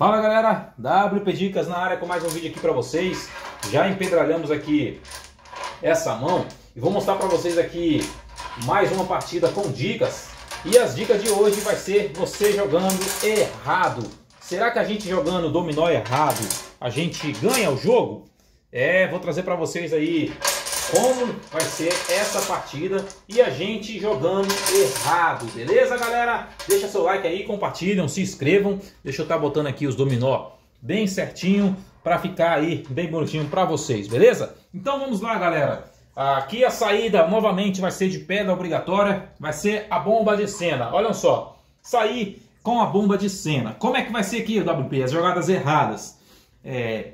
Fala galera, WP Dicas na área com mais um vídeo aqui para vocês. Já empedralhamos aqui essa mão e vou mostrar para vocês aqui mais uma partida com dicas. E as dicas de hoje vai ser você jogando errado. Será que a gente jogando dominó errado, a gente ganha o jogo? É, vou trazer para vocês aí como vai ser essa partida e a gente jogando errado, beleza galera? Deixa seu like aí, compartilham, se inscrevam. Deixa eu estar tá botando aqui os dominó bem certinho para ficar aí bem bonitinho para vocês, beleza? Então vamos lá galera. Aqui a saída novamente vai ser de pedra obrigatória, vai ser a bomba de cena. Olha só, sair com a bomba de cena. Como é que vai ser aqui o WP? As jogadas erradas. É,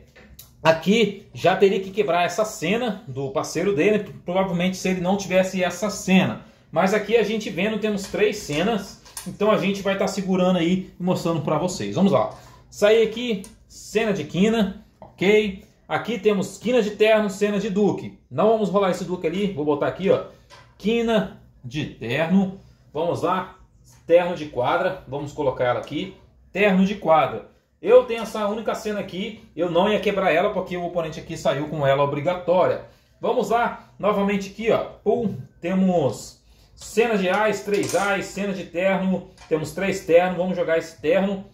Aqui já teria que quebrar essa cena do parceiro dele, provavelmente se ele não tivesse essa cena. Mas aqui a gente vendo, temos três cenas, então a gente vai estar tá segurando aí e mostrando para vocês. Vamos lá. Sair aqui, cena de quina, ok? Aqui temos quina de terno, cena de duque. Não vamos rolar esse duque ali, vou botar aqui, ó. Quina de terno, vamos lá. Terno de quadra, vamos colocar ela aqui. Terno de quadra. Eu tenho essa única cena aqui, eu não ia quebrar ela porque o oponente aqui saiu com ela obrigatória. Vamos lá, novamente aqui, ó. Pum, temos cena de ais, três ais, cena de terno, temos três ternos, vamos jogar esse terno.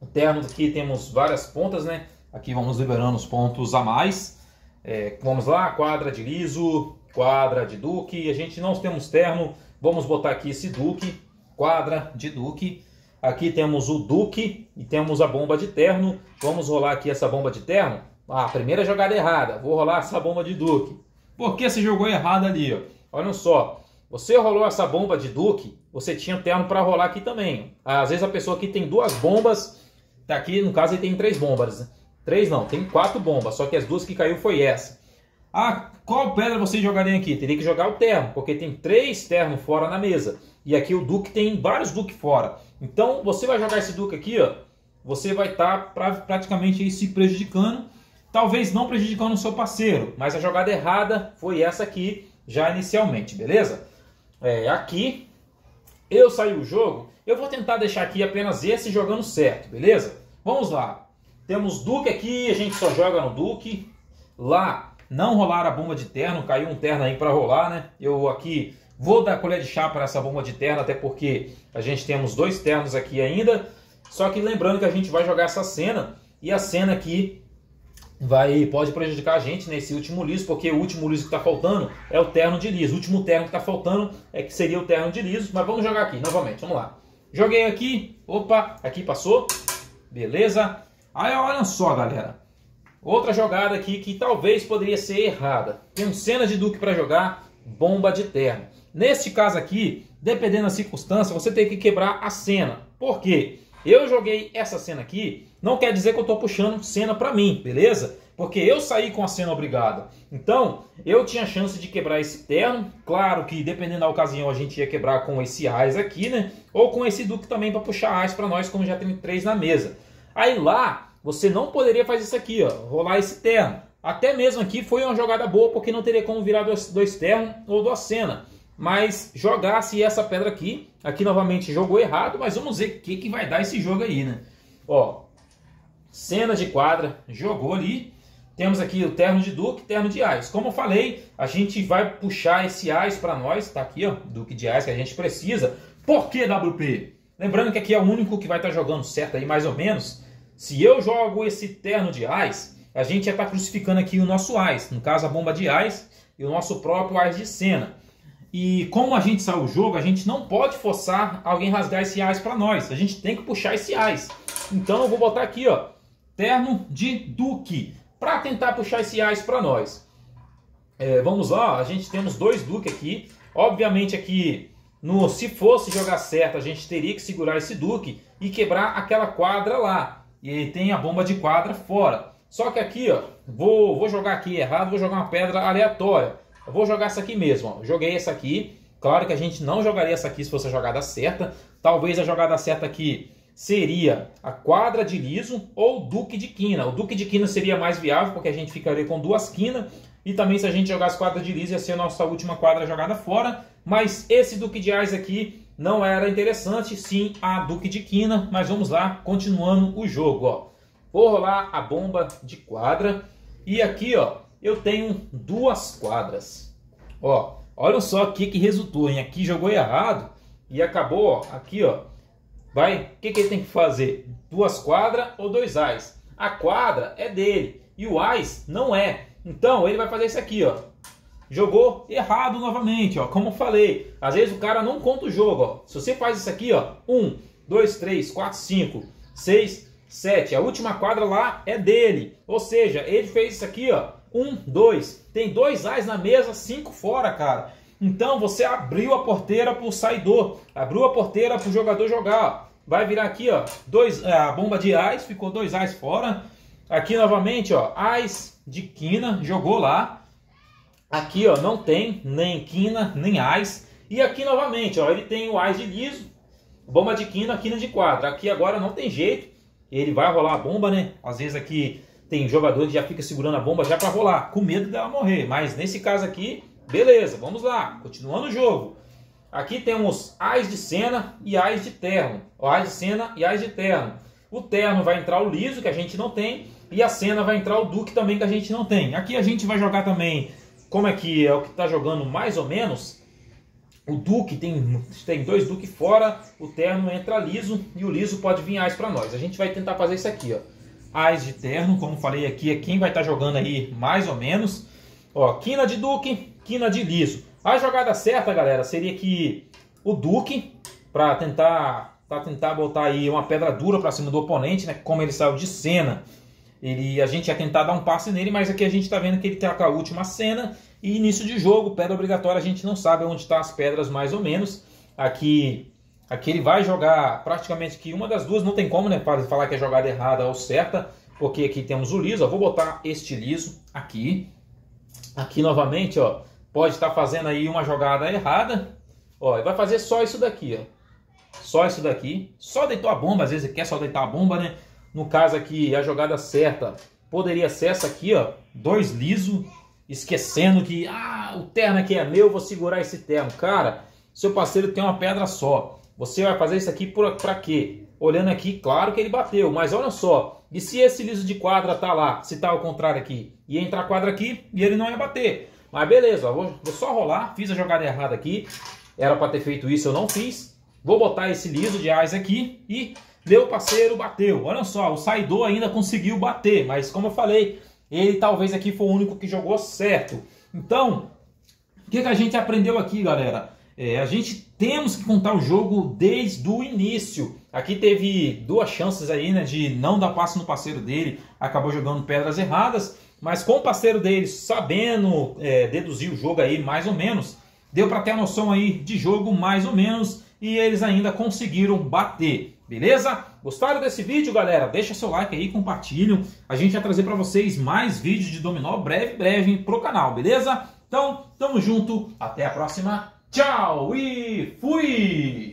O terno aqui temos várias pontas, né? Aqui vamos liberando os pontos a mais. É, vamos lá, quadra de liso, quadra de duque. A gente não temos terno, vamos botar aqui esse duque, quadra de duque. Aqui temos o Duque e temos a bomba de terno. Vamos rolar aqui essa bomba de terno. Ah, primeira jogada errada. Vou rolar essa bomba de Duque. Por que você jogou errado ali? Ó? Olha só. Você rolou essa bomba de Duque, você tinha terno para rolar aqui também. Às vezes a pessoa aqui tem duas bombas. Tá aqui, no caso, ele tem três bombas. Né? Três não, tem quatro bombas. Só que as duas que caiu foi essa. Ah, qual pedra você jogaria aqui? Teria que jogar o terno, porque tem três ternos fora na mesa. E aqui o Duque tem vários Duque fora. Então você vai jogar esse Duque aqui, ó. Você vai estar tá praticamente se prejudicando. Talvez não prejudicando o seu parceiro, mas a jogada errada foi essa aqui já inicialmente, beleza? É, aqui eu saí o jogo. Eu vou tentar deixar aqui apenas esse jogando certo, beleza? Vamos lá. Temos Duque aqui, a gente só joga no Duque. Lá, não rolar a bomba de terno, caiu um terno aí para rolar, né? Eu aqui Vou dar colher de chá para essa bomba de terno, até porque a gente temos dois ternos aqui ainda. Só que lembrando que a gente vai jogar essa cena e a cena aqui vai pode prejudicar a gente nesse último liso, porque o último liso que está faltando é o terno de liso. O último terno que está faltando é que seria o terno de liso, mas vamos jogar aqui novamente, vamos lá. Joguei aqui, opa, aqui passou, beleza. Aí olha só, galera, outra jogada aqui que talvez poderia ser errada. Tem cena de duque para jogar, bomba de terno. Neste caso aqui, dependendo da circunstância, você tem que quebrar a cena. Por quê? Eu joguei essa cena aqui, não quer dizer que eu estou puxando cena para mim, beleza? Porque eu saí com a cena obrigada. Então, eu tinha chance de quebrar esse terno. Claro que, dependendo da ocasião, a gente ia quebrar com esse Ais aqui, né? Ou com esse Duque também para puxar Ais para nós, como já tem três na mesa. Aí lá, você não poderia fazer isso aqui, ó, rolar esse terno. Até mesmo aqui foi uma jogada boa, porque não teria como virar dois, dois ternos ou duas cenas mas jogasse essa pedra aqui. Aqui novamente jogou errado, mas vamos ver o que, que vai dar esse jogo aí, né? Ó, cena de quadra, jogou ali. Temos aqui o terno de Duque, terno de Ais. Como eu falei, a gente vai puxar esse Ais para nós. Tá aqui, ó, Duque de Ais que a gente precisa. Por que WP? Lembrando que aqui é o único que vai estar tá jogando certo aí, mais ou menos. Se eu jogo esse terno de Ais, a gente já está crucificando aqui o nosso Ais. No caso, a bomba de Ais e o nosso próprio Ais de cena. E como a gente saiu o jogo, a gente não pode forçar alguém rasgar esse ais para nós. A gente tem que puxar esse ais. Então eu vou botar aqui, ó, terno de Duque, para tentar puxar esse ais para nós. É, vamos lá, a gente temos dois Duque aqui. Obviamente aqui, no, se fosse jogar certo, a gente teria que segurar esse Duque e quebrar aquela quadra lá. E tem a bomba de quadra fora. Só que aqui, ó, vou, vou jogar aqui errado, vou jogar uma pedra aleatória. Eu vou jogar essa aqui mesmo. Ó. Joguei essa aqui. Claro que a gente não jogaria essa aqui se fosse a jogada certa. Talvez a jogada certa aqui seria a quadra de liso ou duque de quina. O duque de quina seria mais viável porque a gente ficaria com duas quinas. E também se a gente jogasse quadra de liso ia ser a nossa última quadra jogada fora. Mas esse duque de ais aqui não era interessante, sim a Duque de Quina, mas vamos lá, continuando o jogo, ó. Vou rolar a bomba de quadra e aqui, ó, eu tenho duas quadras. Ó, olha só aqui que resultou, hein? Aqui jogou errado e acabou, ó, aqui, ó. Vai, o que, que ele tem que fazer? Duas quadras ou dois ais? A quadra é dele e o ais não é. Então ele vai fazer isso aqui, ó. Jogou errado novamente, ó. Como eu falei, às vezes o cara não conta o jogo, ó. Se você faz isso aqui, ó, um, dois, três, quatro, cinco, seis, sete. A última quadra lá é dele. Ou seja, ele fez isso aqui, ó. Um, dois. Tem dois ais na mesa, cinco fora, cara. Então você abriu a porteira para o saidor, abriu a porteira para o jogador jogar. Vai virar aqui, ó, dois, é, a bomba de ais, ficou dois ais fora. Aqui novamente, ó, ais de quina, jogou lá. Aqui, ó, não tem nem quina, nem ais. E aqui novamente, ó, ele tem o ais de liso, bomba de quina, quina de quadra. Aqui agora não tem jeito, ele vai rolar a bomba, né? Às vezes aqui tem jogador que já fica segurando a bomba já para rolar, com medo dela morrer. Mas nesse caso aqui, beleza, vamos lá, continuando o jogo. Aqui temos Ais de Cena e Ais de Terno. O Ais de Cena e Ais de Terno. O Terno vai entrar o Liso, que a gente não tem. E a Cena vai entrar o Duque também, que a gente não tem. Aqui a gente vai jogar também, como é que é o que está jogando mais ou menos. O Duque tem, tem dois Duque fora, o Terno entra liso e o liso pode vir Ais para nós. A gente vai tentar fazer isso aqui, ó. Ais de Terno, como falei aqui, é quem vai estar tá jogando aí mais ou menos. Ó, quina de Duque, quina de liso. A jogada certa, galera, seria que o Duque, para tentar, tentar botar aí uma pedra dura para cima do oponente, né? Como ele saiu de cena, ele, a gente ia tentar dar um passe nele, mas aqui a gente está vendo que ele tem a última cena e início de jogo, pedra obrigatória, a gente não sabe onde estão tá as pedras mais ou menos. Aqui, aqui ele vai jogar praticamente que uma das duas, não tem como, né? Para falar que é jogada errada ou certa, porque aqui temos o liso. Ó, vou botar este liso aqui. Aqui novamente, ó pode estar fazendo aí uma jogada errada, ó, e vai fazer só isso daqui, ó. Só isso daqui. Só deitou a bomba, às vezes quer só deitar a bomba, né? No caso aqui, a jogada certa poderia ser essa aqui, ó. Dois liso, esquecendo que, ah, o terno aqui é meu, vou segurar esse terno. Cara, seu parceiro tem uma pedra só. Você vai fazer isso aqui para quê? Olhando aqui, claro que ele bateu, mas olha só. E se esse liso de quadra tá lá, se tá ao contrário aqui, ia entrar quadra aqui e ele não ia bater. Mas beleza, ó, vou, vou, só rolar. Fiz a jogada errada aqui. Era para ter feito isso, eu não fiz. Vou botar esse liso de ais aqui e meu parceiro bateu. Olha só, o saidor ainda conseguiu bater, mas como eu falei, ele talvez aqui foi o único que jogou certo. Então, o que, que a gente aprendeu aqui, galera? É, a gente temos que contar o jogo desde o início. Aqui teve duas chances aí, né, de não dar passe no parceiro dele, acabou jogando pedras erradas. Mas com o parceiro deles sabendo é, deduzir o jogo aí mais ou menos, deu para ter a noção aí de jogo mais ou menos e eles ainda conseguiram bater. Beleza? Gostaram desse vídeo, galera? Deixa seu like aí, compartilham. A gente vai trazer para vocês mais vídeos de dominó breve, breve pro canal, beleza? Então, tamo junto, até a próxima. Tchau e fui!